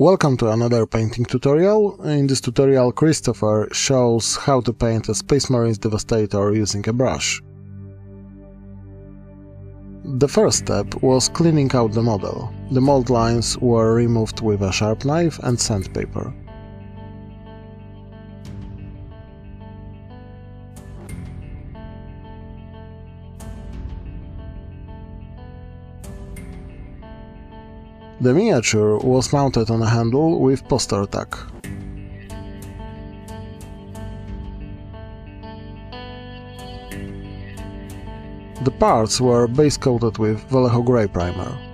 Welcome to another painting tutorial. In this tutorial Christopher shows how to paint a Space Marines Devastator using a brush. The first step was cleaning out the model. The mold lines were removed with a sharp knife and sandpaper. The miniature was mounted on a handle with poster tack. The parts were base coated with Vallejo Grey primer.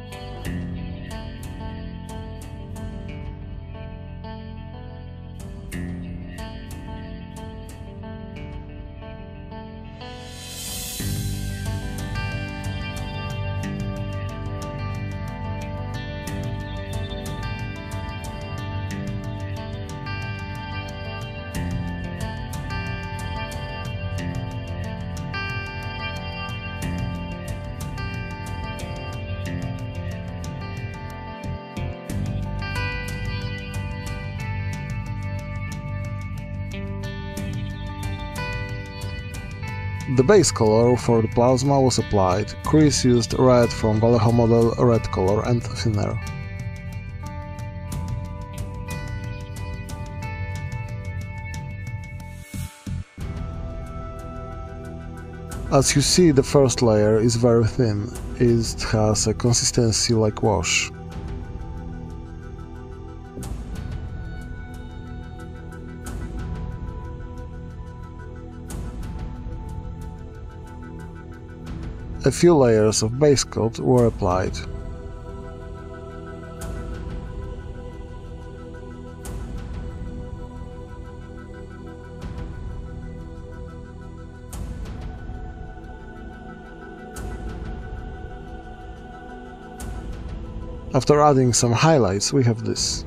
The base color for the plasma was applied. Chris used red from Vallejo model red color and thinner. As you see, the first layer is very thin. It has a consistency like wash. A few layers of base coat were applied. After adding some highlights, we have this.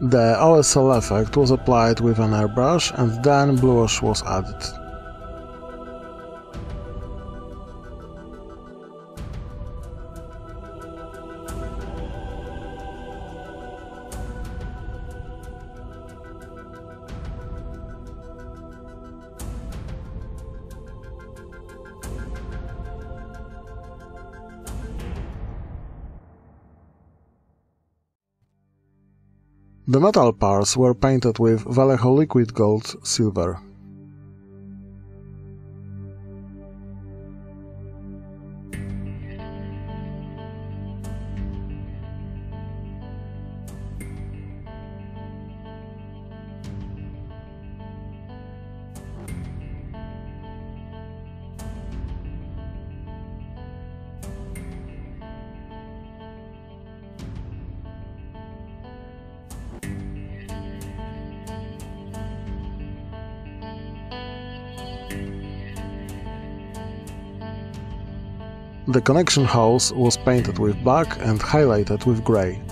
The OSL effect was applied with an airbrush and then bluish was added. The metal parts were painted with Vallejo Liquid Gold Silver. The connection hose was painted with black and highlighted with grey.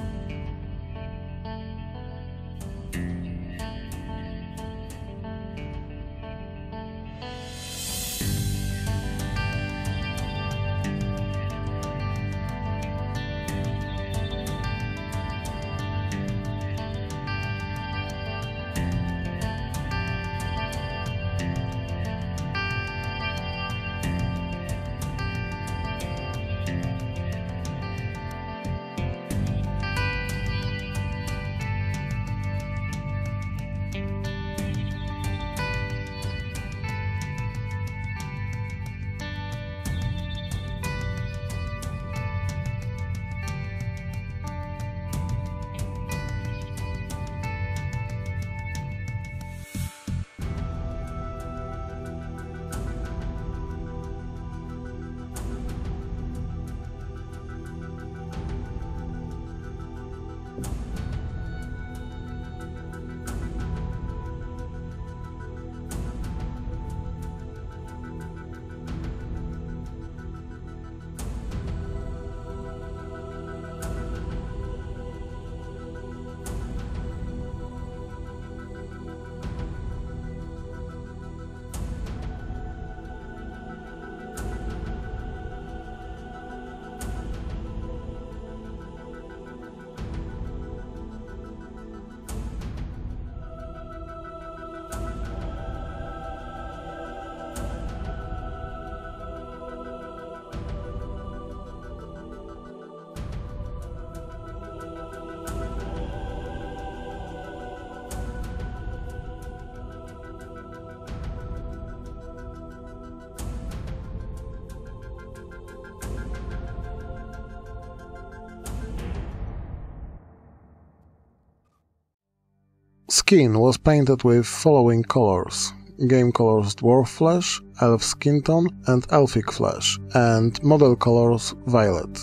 Skin was painted with following colors. Game colors Dwarf Flesh, Elf Skin Tone and Elfic Flesh, and model colors Violet.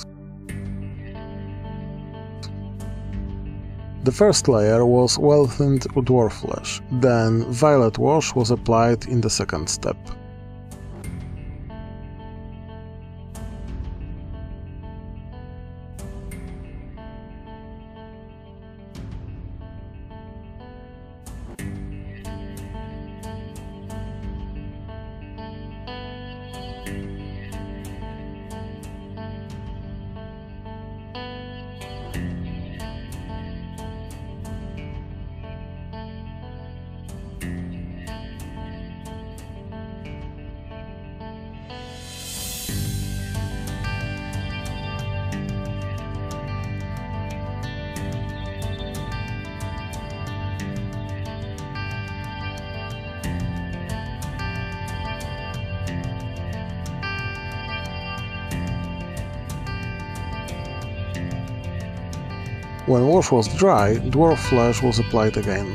The first layer was well-thinned dwarf flesh, then violet wash was applied in the second step. When wash was dry, dwarf flesh was applied again.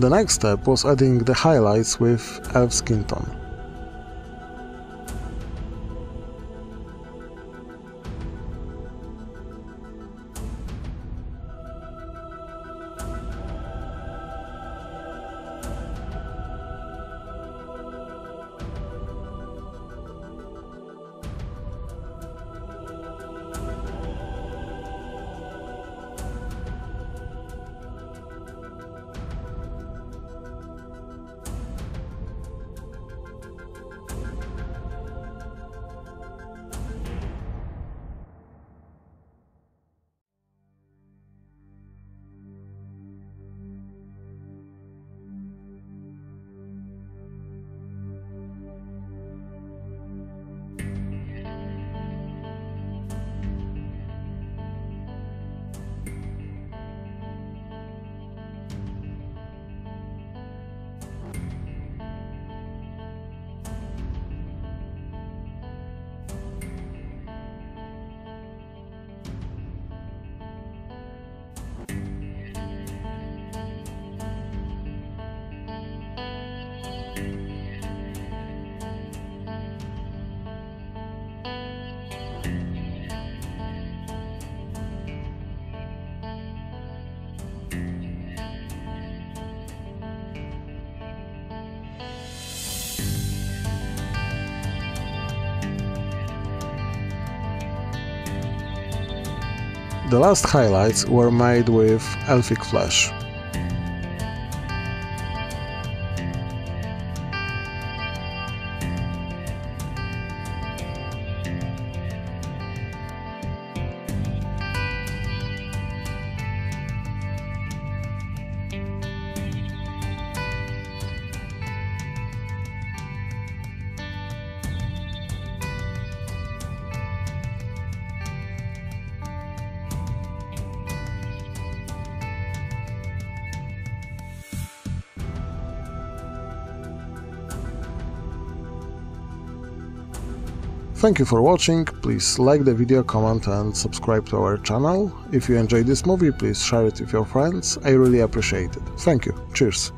The next step was adding the highlights with Elf The last highlights were made with Elfic Flesh. Thank you for watching, please like the video, comment and subscribe to our channel. If you enjoyed this movie, please share it with your friends, I really appreciate it. Thank you, cheers!